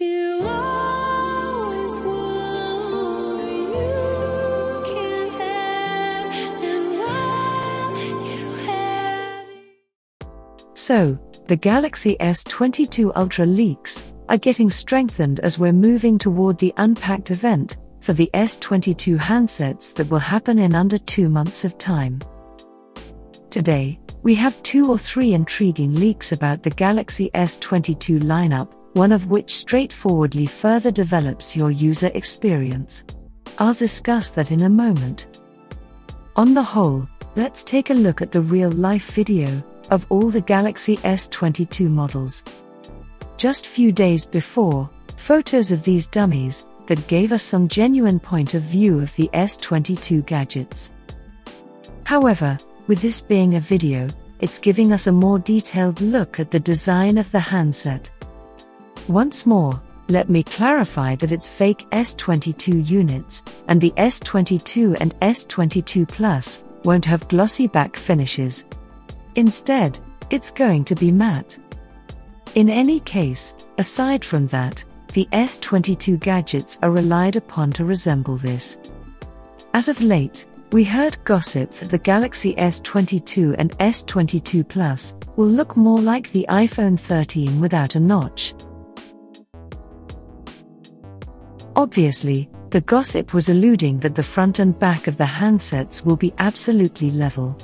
So, the Galaxy S22 Ultra leaks are getting strengthened as we're moving toward the Unpacked event for the S22 handsets that will happen in under two months of time. Today, we have two or three intriguing leaks about the Galaxy S22 lineup, one of which straightforwardly further develops your user experience. I'll discuss that in a moment. On the whole, let's take a look at the real life video of all the Galaxy S22 models. Just few days before, photos of these dummies that gave us some genuine point of view of the S22 gadgets. However, with this being a video, it's giving us a more detailed look at the design of the handset. Once more, let me clarify that it's fake S22 units, and the S22 and S22 Plus won't have glossy back finishes. Instead, it's going to be matte. In any case, aside from that, the S22 gadgets are relied upon to resemble this. As of late, we heard gossip that the Galaxy S22 and S22 Plus will look more like the iPhone 13 without a notch. Obviously, the gossip was alluding that the front and back of the handsets will be absolutely level.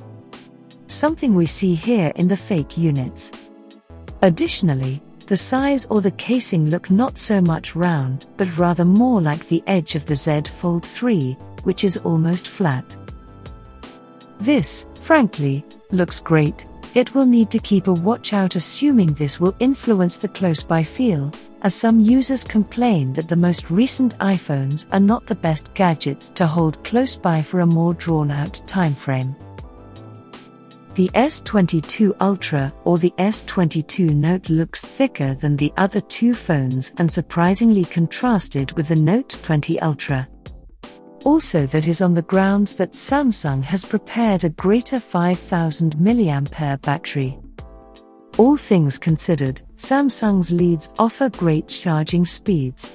Something we see here in the fake units. Additionally, the size or the casing look not so much round, but rather more like the edge of the Z Fold 3, which is almost flat. This, frankly, looks great. It will need to keep a watch out assuming this will influence the close by feel, as some users complain that the most recent iPhones are not the best gadgets to hold close by for a more drawn out timeframe. The S22 Ultra or the S22 Note looks thicker than the other two phones and surprisingly contrasted with the Note 20 Ultra. Also, that is on the grounds that Samsung has prepared a greater 5000 mAh battery. All things considered, Samsung's leads offer great charging speeds.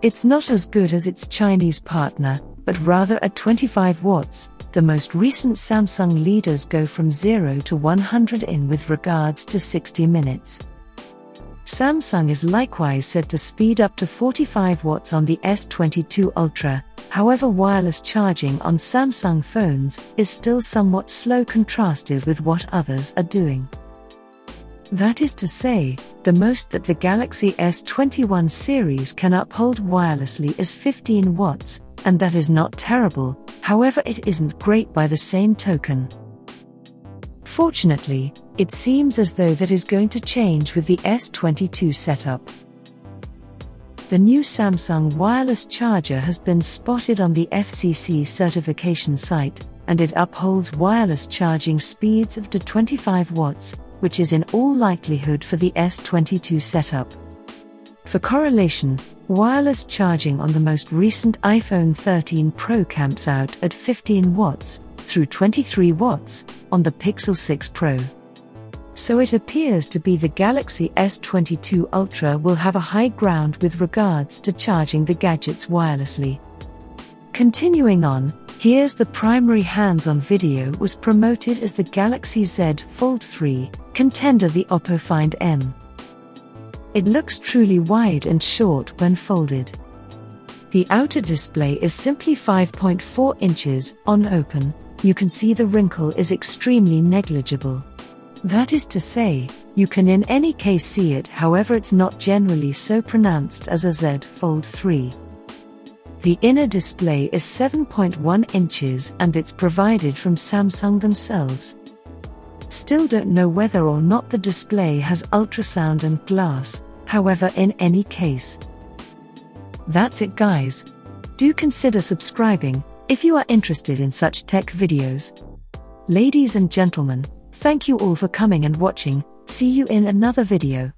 It's not as good as its Chinese partner, but rather at 25 watts, the most recent Samsung leaders go from 0 to 100 in with regards to 60 minutes. Samsung is likewise said to speed up to 45 watts on the S22 Ultra, however, wireless charging on Samsung phones is still somewhat slow contrasted with what others are doing. That is to say, the most that the Galaxy S21 series can uphold wirelessly is 15 watts, and that is not terrible, however, it isn't great by the same token. Fortunately, it seems as though that is going to change with the S22 setup. The new Samsung wireless charger has been spotted on the FCC certification site, and it upholds wireless charging speeds of to 25 watts, which is in all likelihood for the S22 setup. For correlation, wireless charging on the most recent iPhone 13 Pro camps out at 15 watts through 23 watts on the Pixel 6 Pro. So it appears to be the Galaxy S22 Ultra will have a high ground with regards to charging the gadgets wirelessly. Continuing on, here's the primary hands-on video was promoted as the Galaxy Z Fold 3, contender the Oppo Find N. It looks truly wide and short when folded. The outer display is simply 5.4 inches on open. You can see the wrinkle is extremely negligible. That is to say, you can in any case see it, however, it's not generally so pronounced as a Z Fold 3. The inner display is 7.1 inches and it's provided from Samsung themselves. Still don't know whether or not the display has ultrasound and glass, however, in any case. That's it, guys. Do consider subscribing if you are interested in such tech videos. Ladies and gentlemen, thank you all for coming and watching. See you in another video.